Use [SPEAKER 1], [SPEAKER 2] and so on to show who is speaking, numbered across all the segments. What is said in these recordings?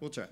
[SPEAKER 1] we'll chat.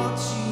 [SPEAKER 1] want you.